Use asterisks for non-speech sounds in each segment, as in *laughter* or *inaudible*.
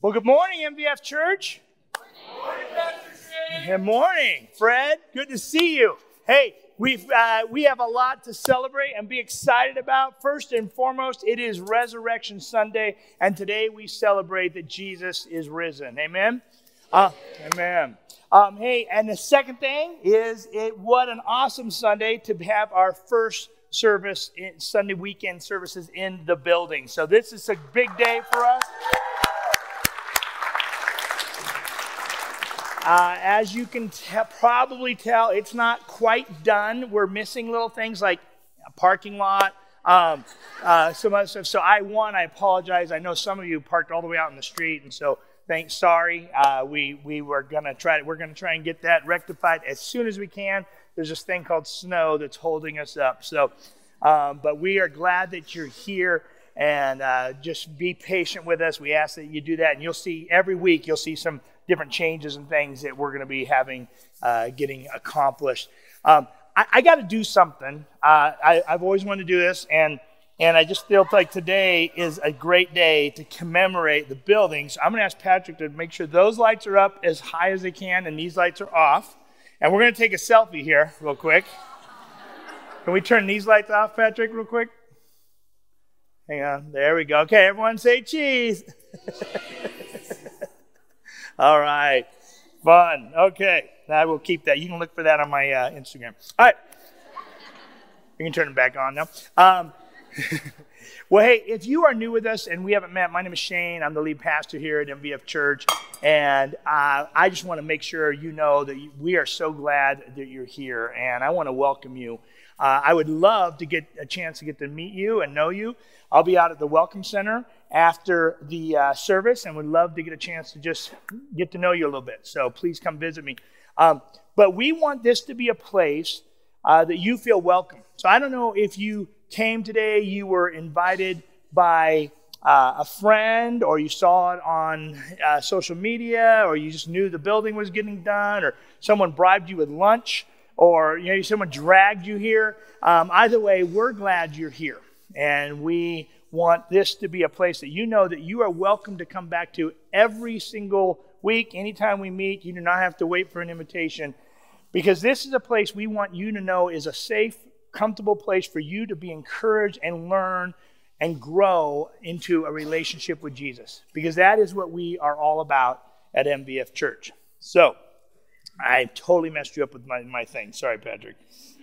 Well, good morning, MVF Church. Good morning, Fred. Good to see you. Hey, we've uh, we have a lot to celebrate and be excited about. First and foremost, it is Resurrection Sunday, and today we celebrate that Jesus is risen. Amen. Uh, amen. Um, hey, and the second thing is it. What an awesome Sunday to have our first service in Sunday weekend services in the building. So this is a big day for us. Uh, as you can probably tell, it's not quite done. We're missing little things like a parking lot, um, uh, some other stuff. So I one, I apologize. I know some of you parked all the way out in the street, and so thanks. Sorry. Uh, we we were gonna try. We're gonna try and get that rectified as soon as we can. There's this thing called snow that's holding us up. So, um, but we are glad that you're here and uh, just be patient with us. We ask that you do that, and you'll see every week. You'll see some different changes and things that we're going to be having, uh, getting accomplished. Um, I, I got to do something. Uh, I, have always wanted to do this, and and I just feel like today is a great day to commemorate the buildings. So I'm going to ask Patrick to make sure those lights are up as high as they can, and these lights are off. And we're going to take a selfie here, real quick. Can we turn these lights off, Patrick, real quick? Hang on. There we go. Okay, everyone say cheese. *laughs* All right. Fun. Okay. I will keep that. You can look for that on my uh, Instagram. All right. You can turn it back on now. Um, *laughs* well, hey, if you are new with us and we haven't met, my name is Shane. I'm the lead pastor here at MVF Church. And uh, I just want to make sure you know that we are so glad that you're here. And I want to welcome you. Uh, I would love to get a chance to get to meet you and know you. I'll be out at the Welcome Center after the uh, service and would love to get a chance to just get to know you a little bit. So please come visit me. Um, but we want this to be a place uh, that you feel welcome. So I don't know if you came today, you were invited by uh, a friend, or you saw it on uh, social media, or you just knew the building was getting done, or someone bribed you with lunch, or you know someone dragged you here. Um, either way, we're glad you're here, and we want this to be a place that you know that you are welcome to come back to every single week. Anytime we meet, you do not have to wait for an invitation because this is a place we want you to know is a safe, comfortable place for you to be encouraged and learn and grow into a relationship with Jesus because that is what we are all about at MVF Church. So, I totally messed you up with my, my thing. Sorry, Patrick.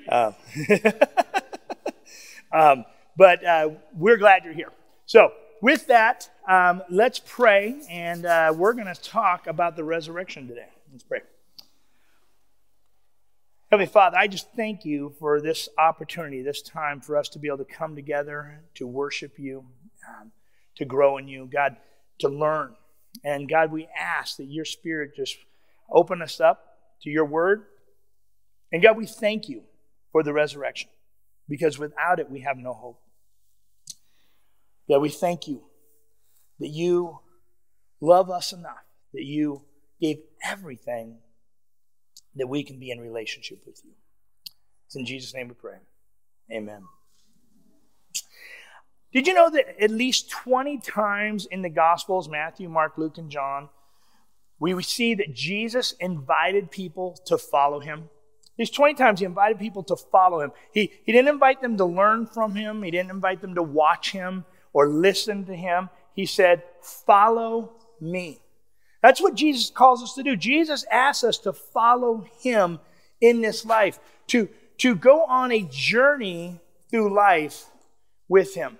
Uh, *laughs* um, but uh, we're glad you're here. So, with that, um, let's pray, and uh, we're going to talk about the resurrection today. Let's pray. Heavenly Father, I just thank you for this opportunity, this time for us to be able to come together to worship you, um, to grow in you, God, to learn. And God, we ask that your Spirit just open us up to your word. And God, we thank you for the resurrection because without it, we have no hope. God, we thank you that you love us enough, that you gave everything that we can be in relationship with you. It's in Jesus' name we pray. Amen. Did you know that at least 20 times in the Gospels, Matthew, Mark, Luke, and John, we see that Jesus invited people to follow him? These 20 times he invited people to follow him. He, he didn't invite them to learn from him, he didn't invite them to watch him or listen to him. He said, Follow me. That's what Jesus calls us to do. Jesus asks us to follow him in this life, to, to go on a journey through life with him.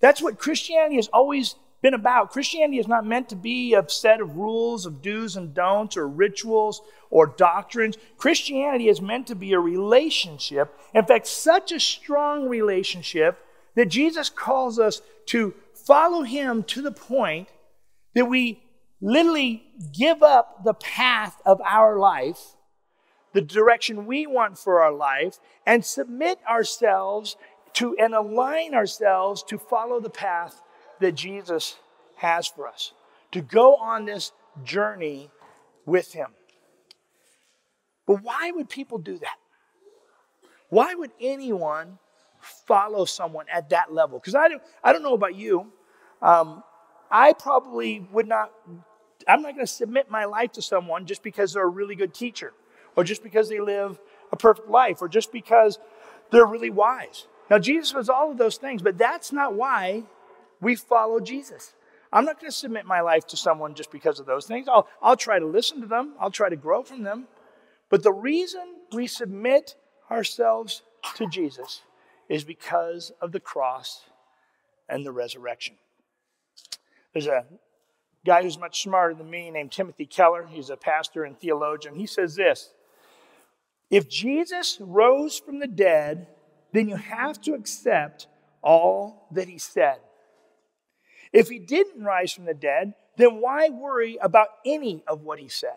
That's what Christianity has always been about. Christianity is not meant to be a set of rules of do's and don'ts or rituals or doctrines. Christianity is meant to be a relationship. In fact, such a strong relationship that Jesus calls us to follow him to the point that we literally give up the path of our life, the direction we want for our life, and submit ourselves to and align ourselves to follow the path that Jesus has for us, to go on this journey with him. But why would people do that? Why would anyone follow someone at that level. Because I don't, I don't know about you. Um, I probably would not, I'm not going to submit my life to someone just because they're a really good teacher, or just because they live a perfect life, or just because they're really wise. Now, Jesus was all of those things, but that's not why we follow Jesus. I'm not going to submit my life to someone just because of those things. I'll, I'll try to listen to them, I'll try to grow from them. But the reason we submit ourselves to Jesus is because of the cross and the resurrection. There's a guy who's much smarter than me named Timothy Keller. He's a pastor and theologian. He says this If Jesus rose from the dead, then you have to accept all that he said. If he didn't rise from the dead, then why worry about any of what he said?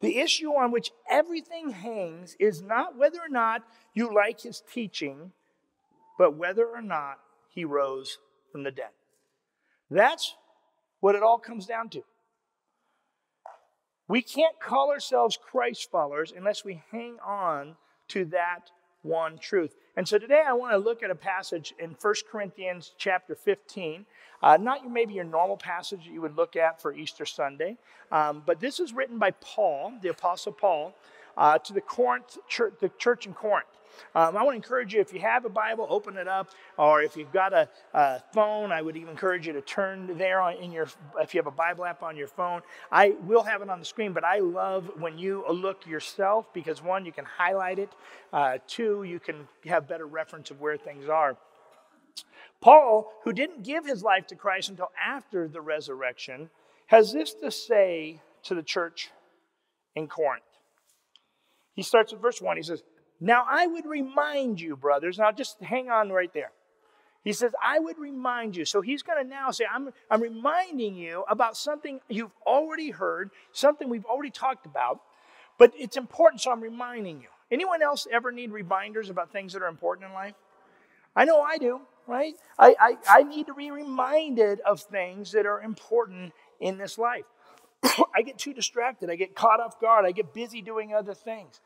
The issue on which everything hangs is not whether or not you like his teaching, but whether or not he rose from the dead. That's what it all comes down to. We can't call ourselves Christ followers unless we hang on to that one truth. And so today I want to look at a passage in 1 Corinthians chapter 15. Uh, not your, maybe your normal passage that you would look at for Easter Sunday, um, but this is written by Paul, the Apostle Paul, uh, to the Corinth church, the church in Corinth. Um, I want to encourage you, if you have a Bible, open it up, or if you've got a, a phone, I would even encourage you to turn there on, in your, if you have a Bible app on your phone. I will have it on the screen, but I love when you look yourself because one, you can highlight it, uh, two, you can have better reference of where things are. Paul, who didn't give his life to Christ until after the resurrection, has this to say to the church in Corinth. He starts with verse 1. He says, now, I would remind you, brothers, now just hang on right there. He says, I would remind you. So he's going to now say, I'm, I'm reminding you about something you've already heard, something we've already talked about, but it's important, so I'm reminding you. Anyone else ever need reminders about things that are important in life? I know I do, right? I, I, I need to be reminded of things that are important in this life. *coughs* I get too distracted. I get caught off guard. I get busy doing other things.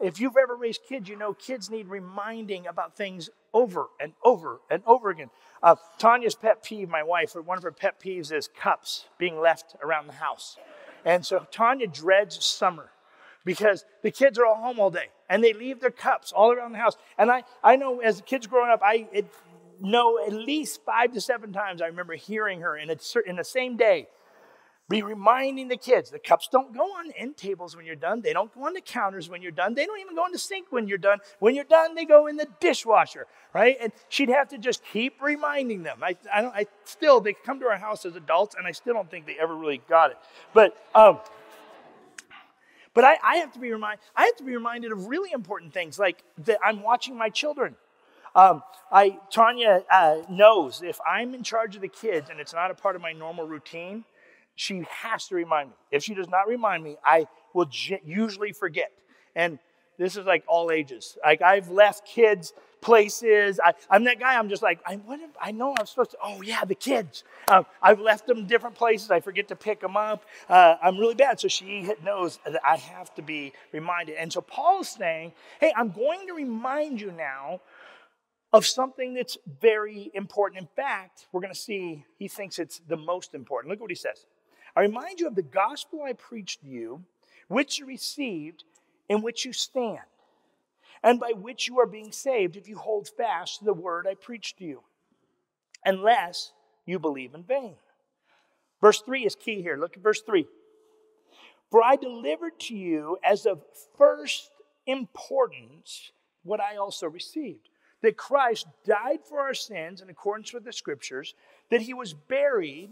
If you've ever raised kids, you know kids need reminding about things over and over and over again. Uh, Tanya's pet peeve, my wife, one of her pet peeves is cups being left around the house. And so Tanya dreads summer because the kids are all home all day and they leave their cups all around the house. And I, I know as kids growing up, I know at least five to seven times I remember hearing her in, a, in the same day be reminding the kids the cups don't go on end tables when you're done. They don't go on the counters when you're done. They don't even go in the sink when you're done. When you're done, they go in the dishwasher, right? And she'd have to just keep reminding them. I, I, don't, I still, they come to our house as adults, and I still don't think they ever really got it. But, um, but I, I have to be reminded. I have to be reminded of really important things, like that I'm watching my children. Um, I Tanya uh, knows if I'm in charge of the kids and it's not a part of my normal routine, she has to remind me. If she does not remind me, I will j- usually forget. And this is like all ages. Like I've left kids places. I, am that guy. I'm just like I, what I know I'm supposed to. Oh yeah, the kids. Um, I've left them different places. I forget to pick them up. Uh, I'm really bad. So she knows that I have to be reminded. And so Paul's saying, "Hey, I'm going to remind you now." Of something that's very important. In fact, we're going to see he thinks it's the most important. Look what he says. I remind you of the gospel I preached to you, which you received, in which you stand, and by which you are being saved if you hold fast to the word I preached to you, unless you believe in vain. Verse 3 is key here. Look at verse 3. For I delivered to you as of first importance what I also received that Christ died for our sins in accordance with the scriptures, that he was buried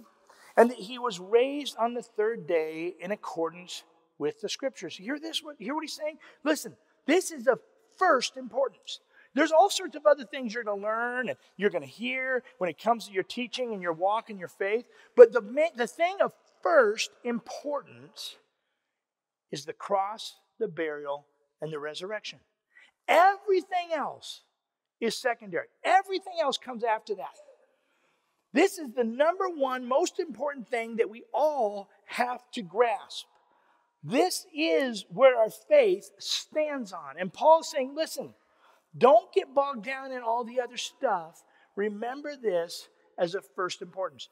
and that he was raised on the third day in accordance with the scriptures. Hear this? Hear what he's saying? Listen, this is of first importance. There's all sorts of other things you're going to learn and you're going to hear when it comes to your teaching and your walk and your faith. But the, the thing of first importance is the cross, the burial, and the resurrection. Everything else is secondary. Everything else comes after that. This is the number one most important thing that we all have to grasp. This is where our faith stands on. And Paul's saying, listen, don't get bogged down in all the other stuff. Remember this as of first importance.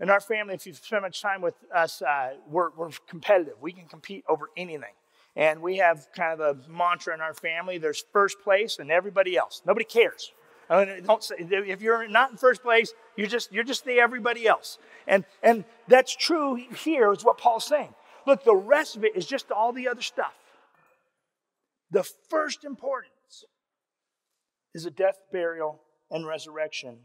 in our family, if you've spent much time with us, uh, we're, we're competitive. We can compete over anything. And we have kind of a mantra in our family there's first place and everybody else. Nobody cares. I mean, don't say, if you're not in first place, you're just, you're just the everybody else. And, and that's true here, is what Paul's saying. Look, the rest of it is just all the other stuff. The first importance is the death, burial, and resurrection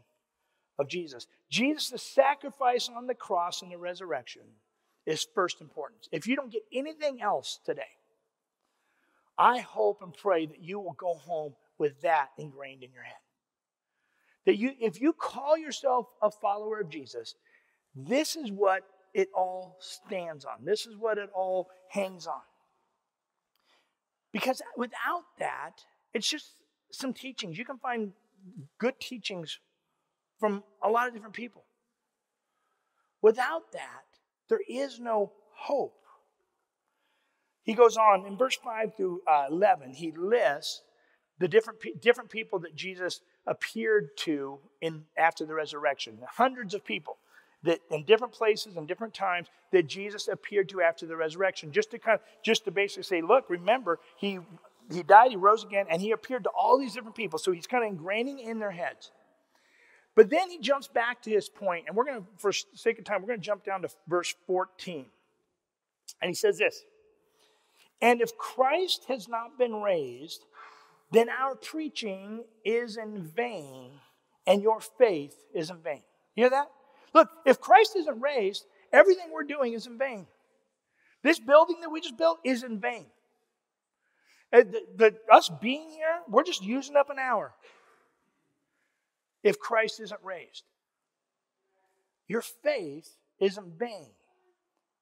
of Jesus. Jesus, the sacrifice on the cross and the resurrection, is first importance. If you don't get anything else today, I hope and pray that you will go home with that ingrained in your head. That you, if you call yourself a follower of Jesus, this is what it all stands on. This is what it all hangs on. Because without that, it's just some teachings. You can find good teachings from a lot of different people. Without that, there is no hope. He goes on in verse 5 through uh, 11, he lists the different, different people that Jesus appeared to in, after the resurrection. Hundreds of people that in different places and different times that Jesus appeared to after the resurrection. Just to kind of, just to basically say, look, remember, he he died, he rose again, and he appeared to all these different people. So he's kind of ingraining in their heads. But then he jumps back to his point, and we're going to, for sake of time, we're going to jump down to verse 14. And he says this And if Christ has not been raised, then our preaching is in vain, and your faith is in vain. You hear that? Look, if Christ isn't raised, everything we're doing is in vain. This building that we just built is in vain. Uh, the, the, us being here, we're just using up an hour if Christ isn't raised. Your faith is in vain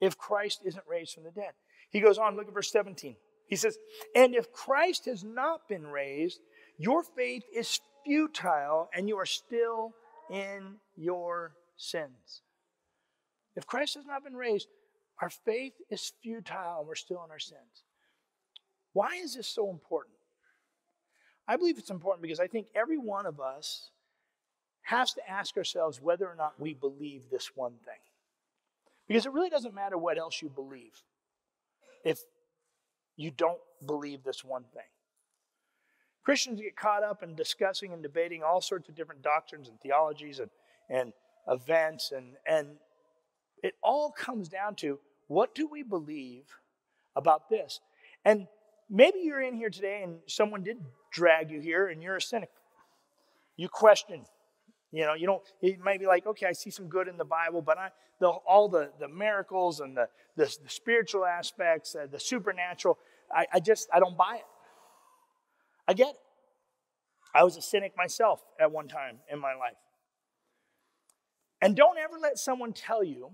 if Christ isn't raised from the dead. He goes on, look at verse 17. He says, And if Christ has not been raised, your faith is futile and you are still in your sins. If Christ has not been raised, our faith is futile and we're still in our sins. Why is this so important? I believe it's important because I think every one of us has to ask ourselves whether or not we believe this one thing. Because it really doesn't matter what else you believe if you don't believe this one thing. Christians get caught up in discussing and debating all sorts of different doctrines and theologies and, and events, and, and it all comes down to what do we believe about this? And maybe you're in here today and someone did drag you here and you're a cynic. You question. You know, you don't, it might be like, okay, I see some good in the Bible, but I, the, all the, the miracles and the, the, the spiritual aspects, uh, the supernatural, I, I just, I don't buy it. I get it. I was a cynic myself at one time in my life. And don't ever let someone tell you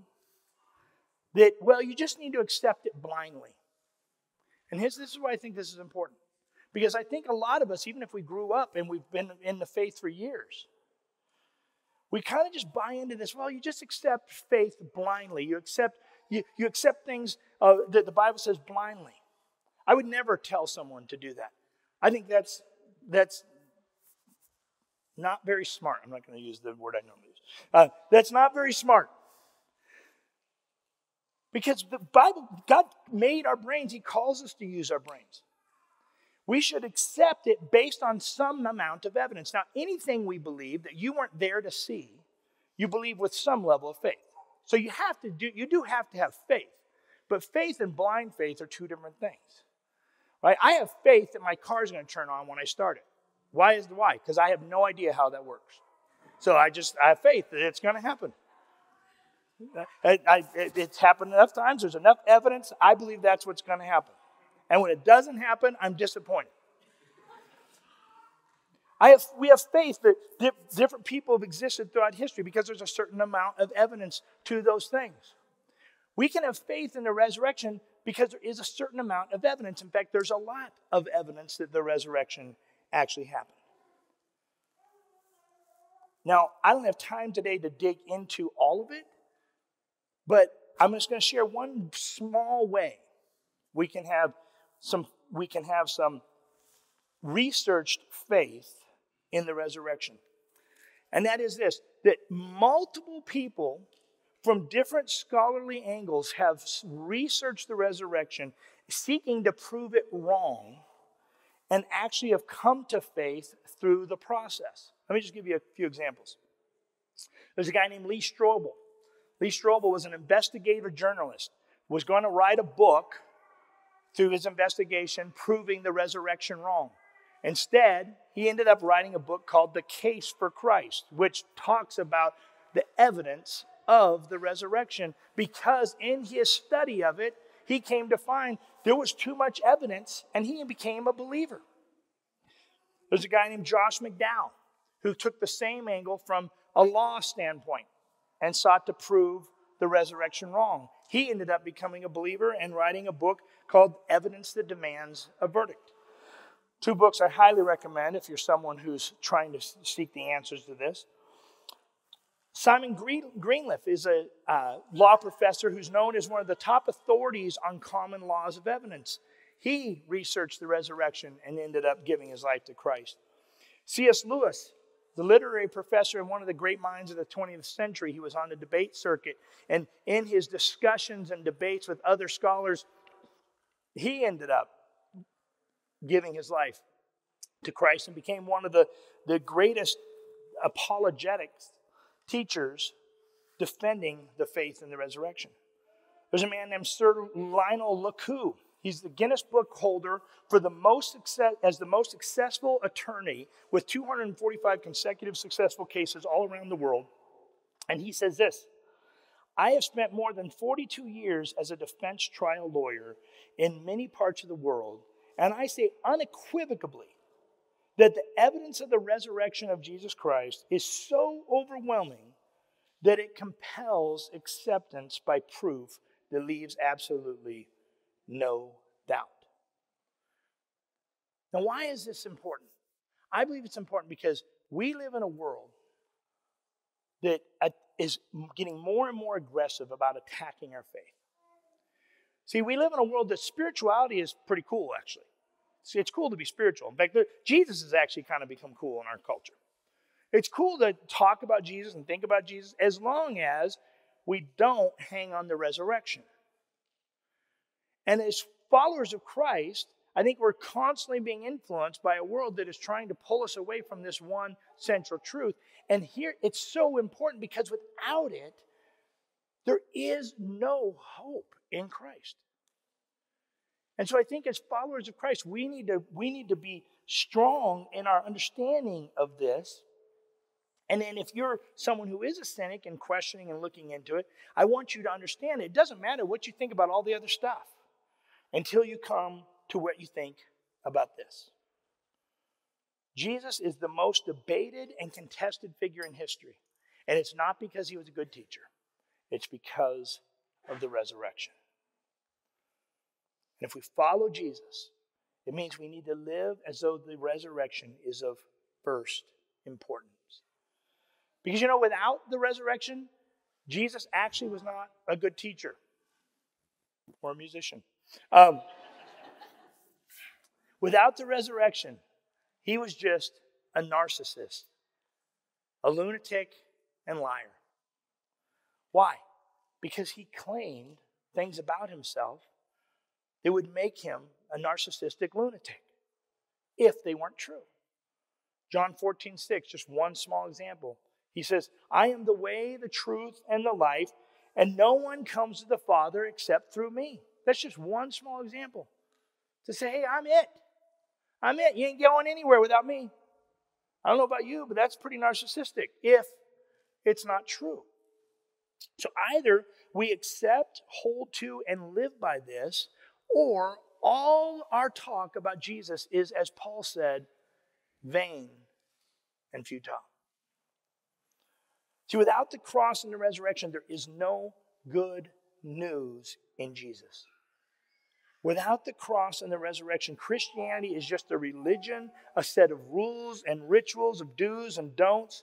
that, well, you just need to accept it blindly. And his, this is why I think this is important. Because I think a lot of us, even if we grew up and we've been in the faith for years, we kind of just buy into this. Well, you just accept faith blindly. You accept you, you accept things uh, that the Bible says blindly. I would never tell someone to do that. I think that's that's not very smart. I'm not going to use the word I normally use. Uh, that's not very smart. Because the Bible, God made our brains, He calls us to use our brains. We should accept it based on some amount of evidence. Now, anything we believe that you weren't there to see, you believe with some level of faith. So you have to do, you do have to have faith. But faith and blind faith are two different things. Right? I have faith that my car is going to turn on when I start it. Why is the why? Because I have no idea how that works. So I just I have faith that it's going to happen. I, I, it's happened enough times. There's enough evidence. I believe that's what's going to happen. And when it doesn't happen, I'm disappointed. I have, we have faith that different people have existed throughout history because there's a certain amount of evidence to those things. We can have faith in the resurrection because there is a certain amount of evidence. In fact, there's a lot of evidence that the resurrection actually happened. Now, I don't have time today to dig into all of it, but I'm just going to share one small way we can have some we can have some researched faith in the resurrection. And that is this that multiple people from different scholarly angles have researched the resurrection, seeking to prove it wrong, and actually have come to faith through the process. Let me just give you a few examples. There's a guy named Lee Strobel. Lee Strobel was an investigative journalist, was going to write a book through his investigation proving the resurrection wrong. Instead, he ended up writing a book called The Case for Christ, which talks about the evidence of the resurrection because in his study of it, he came to find there was too much evidence and he became a believer. There's a guy named Josh McDowell who took the same angle from a law standpoint and sought to prove the resurrection wrong. He ended up becoming a believer and writing a book called Evidence That Demands a Verdict. Two books I highly recommend if you're someone who's trying to seek the answers to this. Simon Greenleaf is a uh, law professor who's known as one of the top authorities on common laws of evidence. He researched the resurrection and ended up giving his life to Christ. C.S. Lewis, the literary professor and one of the great minds of the 20th century, he was on the debate circuit. And in his discussions and debates with other scholars, he ended up giving his life to Christ and became one of the, the greatest apologetics teachers defending the faith in the resurrection. There's a man named Sir Lionel Luckhoo. He's the Guinness Book holder for the most success, as the most successful attorney with 245 consecutive successful cases all around the world. And he says this I have spent more than 42 years as a defense trial lawyer in many parts of the world, and I say unequivocally that the evidence of the resurrection of Jesus Christ is so overwhelming that it compels acceptance by proof that leaves absolutely no doubt. Now, why is this important? I believe it's important because we live in a world that is getting more and more aggressive about attacking our faith. See, we live in a world that spirituality is pretty cool, actually. See, it's cool to be spiritual. In fact, Jesus has actually kind of become cool in our culture. It's cool to talk about Jesus and think about Jesus as long as we don't hang on the resurrection. And as followers of Christ, I think we're constantly being influenced by a world that is trying to pull us away from this one central truth. And here it's so important because without it, there is no hope in Christ. And so I think as followers of Christ, we need to, we need to be strong in our understanding of this. And then if you're someone who is a cynic and questioning and looking into it, I want you to understand it. it doesn't matter what you think about all the other stuff until you come to what you think about this. Jesus is the most debated and contested figure in history. And it's not because he was a good teacher, it's because of the resurrection. And if we follow Jesus, it means we need to live as though the resurrection is of first importance. Because you know, without the resurrection, Jesus actually was not a good teacher or a musician. Um, without the resurrection, he was just a narcissist, a lunatic, and liar. Why? Because he claimed things about himself that would make him a narcissistic lunatic if they weren't true. John 14, 6, just one small example. He says, I am the way, the truth, and the life, and no one comes to the Father except through me. That's just one small example. To say, hey, I'm it. I'm it. You ain't going anywhere without me. I don't know about you, but that's pretty narcissistic if it's not true. So either we accept, hold to, and live by this, or all our talk about Jesus is, as Paul said, vain and futile. See, without the cross and the resurrection, there is no good news in Jesus. Without the cross and the resurrection, Christianity is just a religion, a set of rules and rituals of do's and don'ts,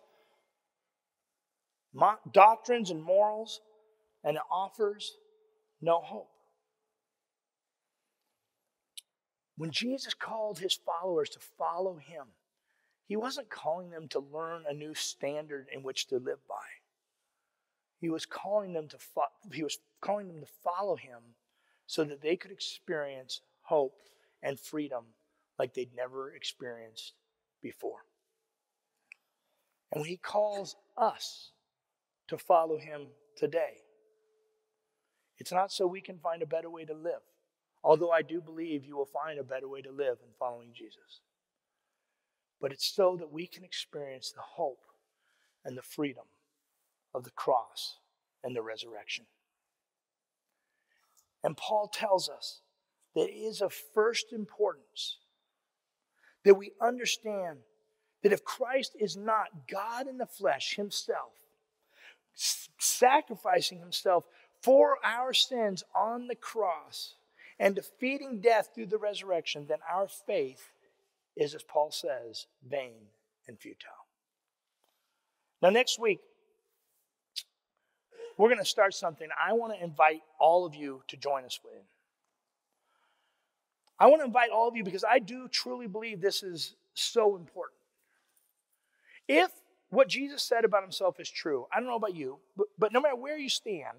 doctrines and morals, and offers no hope. When Jesus called his followers to follow him, he wasn't calling them to learn a new standard in which to live by. He was calling them to fo- he was calling them to follow him so that they could experience hope and freedom like they'd never experienced before. And when he calls us to follow him today, it's not so we can find a better way to live. Although I do believe you will find a better way to live in following Jesus. But it's so that we can experience the hope and the freedom of the cross and the resurrection. And Paul tells us that it is of first importance that we understand that if Christ is not God in the flesh himself, sacrificing himself for our sins on the cross and defeating death through the resurrection, then our faith is, as Paul says, vain and futile. Now, next week, we're going to start something I want to invite all of you to join us with. I want to invite all of you because I do truly believe this is so important. If what Jesus said about himself is true, I don't know about you, but, but no matter where you stand,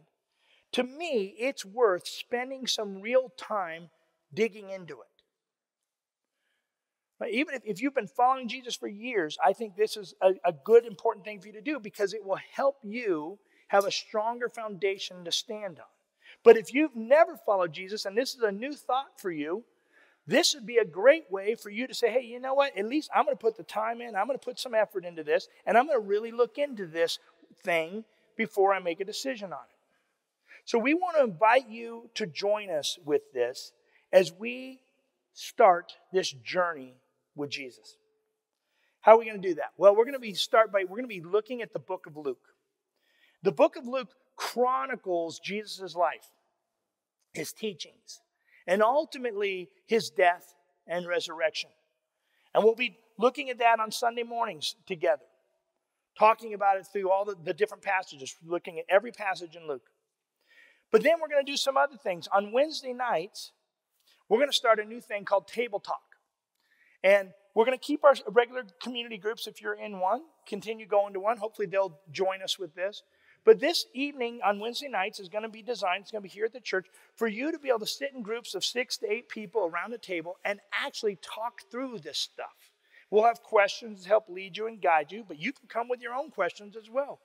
to me, it's worth spending some real time digging into it. But even if, if you've been following Jesus for years, I think this is a, a good, important thing for you to do because it will help you have a stronger foundation to stand on. But if you've never followed Jesus and this is a new thought for you, this would be a great way for you to say, hey, you know what? At least I'm going to put the time in, I'm going to put some effort into this, and I'm going to really look into this thing before I make a decision on it. So we want to invite you to join us with this as we start this journey with Jesus. How are we going to do that? Well, we're going to be start by we're going to be looking at the book of Luke. The book of Luke chronicles Jesus' life, his teachings, and ultimately his death and resurrection. And we'll be looking at that on Sunday mornings together, talking about it through all the, the different passages, looking at every passage in Luke. But then we're going to do some other things. On Wednesday nights, we're going to start a new thing called Table Talk. And we're going to keep our regular community groups if you're in one, continue going to one. Hopefully, they'll join us with this. But this evening on Wednesday nights is going to be designed, it's going to be here at the church, for you to be able to sit in groups of six to eight people around a table and actually talk through this stuff. We'll have questions to help lead you and guide you, but you can come with your own questions as well.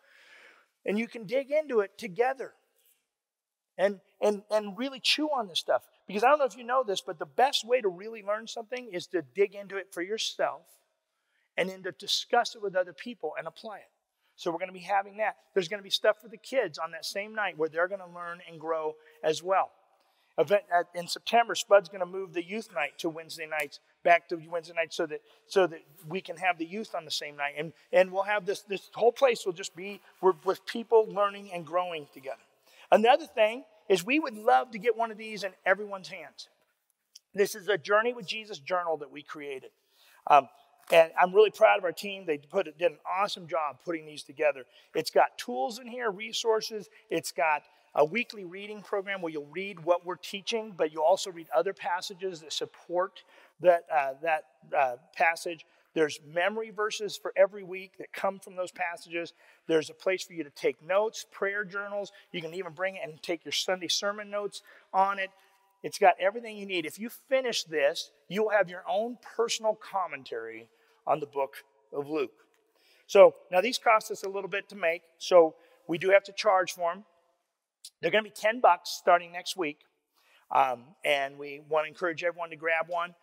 And you can dig into it together and, and, and really chew on this stuff. Because I don't know if you know this, but the best way to really learn something is to dig into it for yourself and then to discuss it with other people and apply it. So we're going to be having that. There's going to be stuff for the kids on that same night where they're going to learn and grow as well. Event in September, Spud's going to move the youth night to Wednesday nights, back to Wednesday nights, so that so that we can have the youth on the same night, and and we'll have this this whole place will just be with people learning and growing together. Another thing is we would love to get one of these in everyone's hands. This is a Journey with Jesus journal that we created. Um, and I'm really proud of our team. They put, did an awesome job putting these together. It's got tools in here, resources. It's got a weekly reading program where you'll read what we're teaching, but you'll also read other passages that support that, uh, that uh, passage. There's memory verses for every week that come from those passages. There's a place for you to take notes, prayer journals. You can even bring it and take your Sunday sermon notes on it. It's got everything you need. If you finish this, you'll have your own personal commentary on the book of Luke. So now these cost us a little bit to make, so we do have to charge for them. They're going to be 10 bucks starting next week. Um, and we want to encourage everyone to grab one.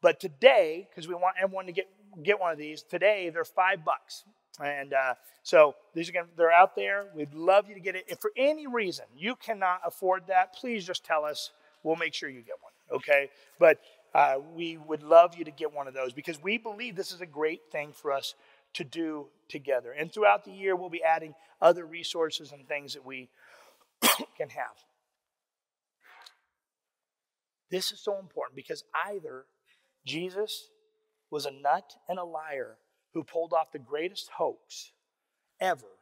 But today, because we want everyone to get, get one of these, today they're five bucks. And uh, so these are gonna, they're out there. We'd love you to get it. If for any reason you cannot afford that, please just tell us we'll make sure you get one, okay? But uh, we would love you to get one of those because we believe this is a great thing for us to do together. And throughout the year, we'll be adding other resources and things that we *coughs* can have. This is so important because either Jesus was a nut and a liar who pulled off the greatest hoax ever,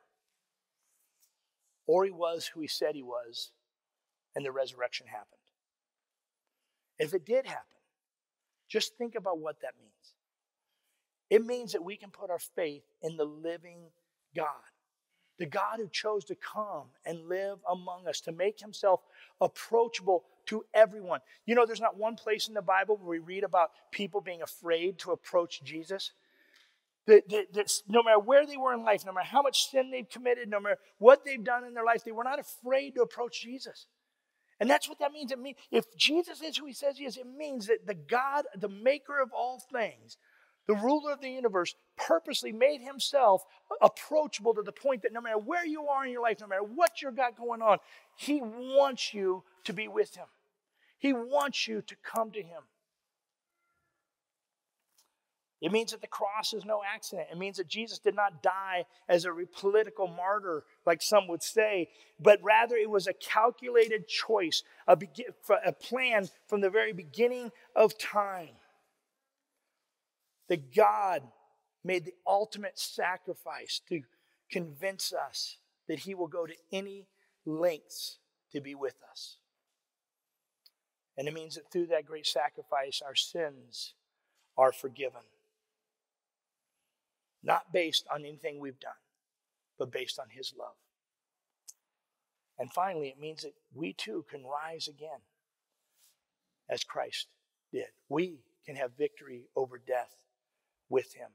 or he was who he said he was, and the resurrection happened. If it did happen, just think about what that means. It means that we can put our faith in the living God. The God who chose to come and live among us, to make himself approachable to everyone. You know, there's not one place in the Bible where we read about people being afraid to approach Jesus. That, that, that, no matter where they were in life, no matter how much sin they've committed, no matter what they've done in their life, they were not afraid to approach Jesus. And that's what that means. It means if Jesus is who he says he is, it means that the God, the maker of all things, the ruler of the universe, purposely made himself approachable to the point that no matter where you are in your life, no matter what you've got going on, he wants you to be with him. He wants you to come to him. It means that the cross is no accident. It means that Jesus did not die as a political martyr, like some would say, but rather it was a calculated choice, a, be- a plan from the very beginning of time. That God made the ultimate sacrifice to convince us that He will go to any lengths to be with us. And it means that through that great sacrifice, our sins are forgiven. Not based on anything we've done, but based on His love. And finally, it means that we too can rise again as Christ did. We can have victory over death with Him.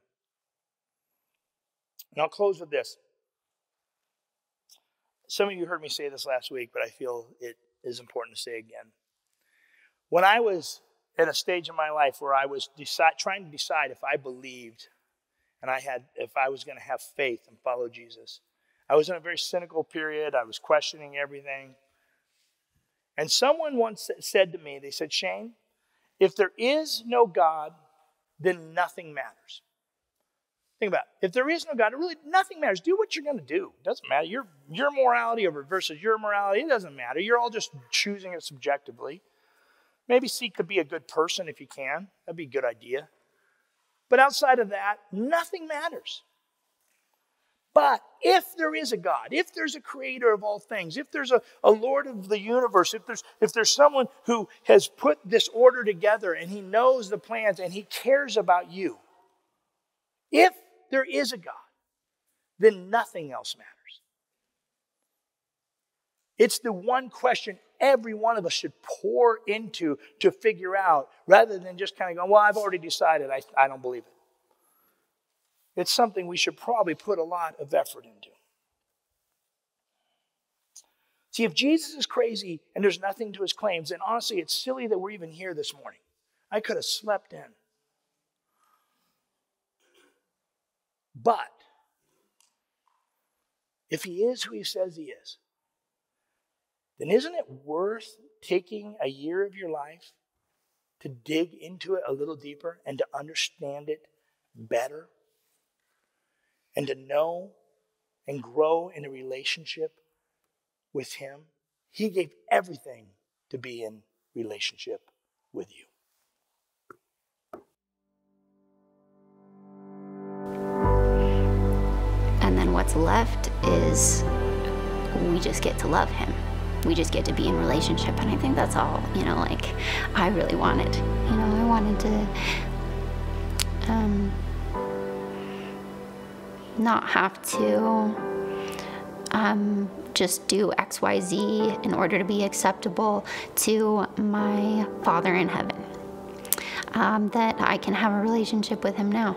And I'll close with this. Some of you heard me say this last week, but I feel it is important to say again. When I was at a stage in my life where I was trying to decide if I believed and I had if I was going to have faith and follow Jesus, I was in a very cynical period. I was questioning everything. And someone once said to me, they said, Shane, if there is no God, then nothing matters. Think about it. If there is no God, really nothing matters. Do what you're going to do. It doesn't matter. Your, your morality over versus your morality, it doesn't matter. You're all just choosing it subjectively. Maybe seek to be a good person if you can. That'd be a good idea. But outside of that, nothing matters. But if there is a God, if there's a creator of all things, if there's a, a Lord of the universe, if there's, if there's someone who has put this order together and he knows the plans and he cares about you, if there is a God, then nothing else matters. It's the one question every one of us should pour into to figure out rather than just kind of going, well, I've already decided, I, I don't believe it. It's something we should probably put a lot of effort into. See, if Jesus is crazy and there's nothing to his claims, then honestly, it's silly that we're even here this morning. I could have slept in. But if he is who he says he is, then isn't it worth taking a year of your life to dig into it a little deeper and to understand it better? And to know and grow in a relationship with Him? He gave everything to be in relationship with you. And then what's left is we just get to love Him we just get to be in relationship and i think that's all you know like i really wanted you know i wanted to um, not have to um, just do xyz in order to be acceptable to my father in heaven um, that i can have a relationship with him now